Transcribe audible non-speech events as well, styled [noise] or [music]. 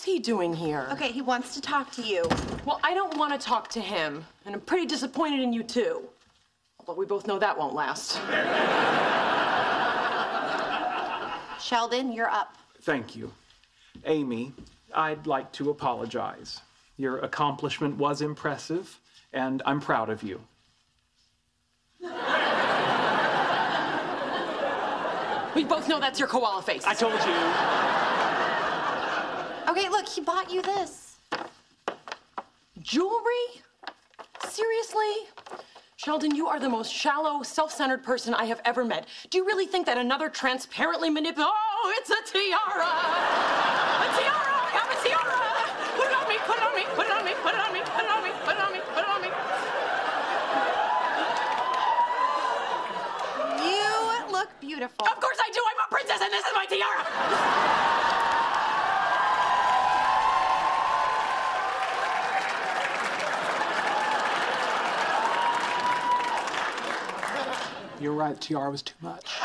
What's he doing here? Okay, he wants to talk to you. Well, I don't want to talk to him, and I'm pretty disappointed in you too. Although we both know that won't last. [laughs] Sheldon, you're up. Thank you. Amy, I'd like to apologize. Your accomplishment was impressive, and I'm proud of you. We both know that's your koala face. I told you. Okay, look, he bought you this. Jewelry? Seriously? Sheldon, you are the most shallow, self-centered person I have ever met. Do you really think that another transparently manipulated... Oh, it's a tiara! A tiara! I have a tiara! Put it on me, put it on me, put it on me, put it on me, put it on me, put it on me, put it on me. You look beautiful. Of course I do! I'm a princess and this is my tiara! You're right, tiara was too much.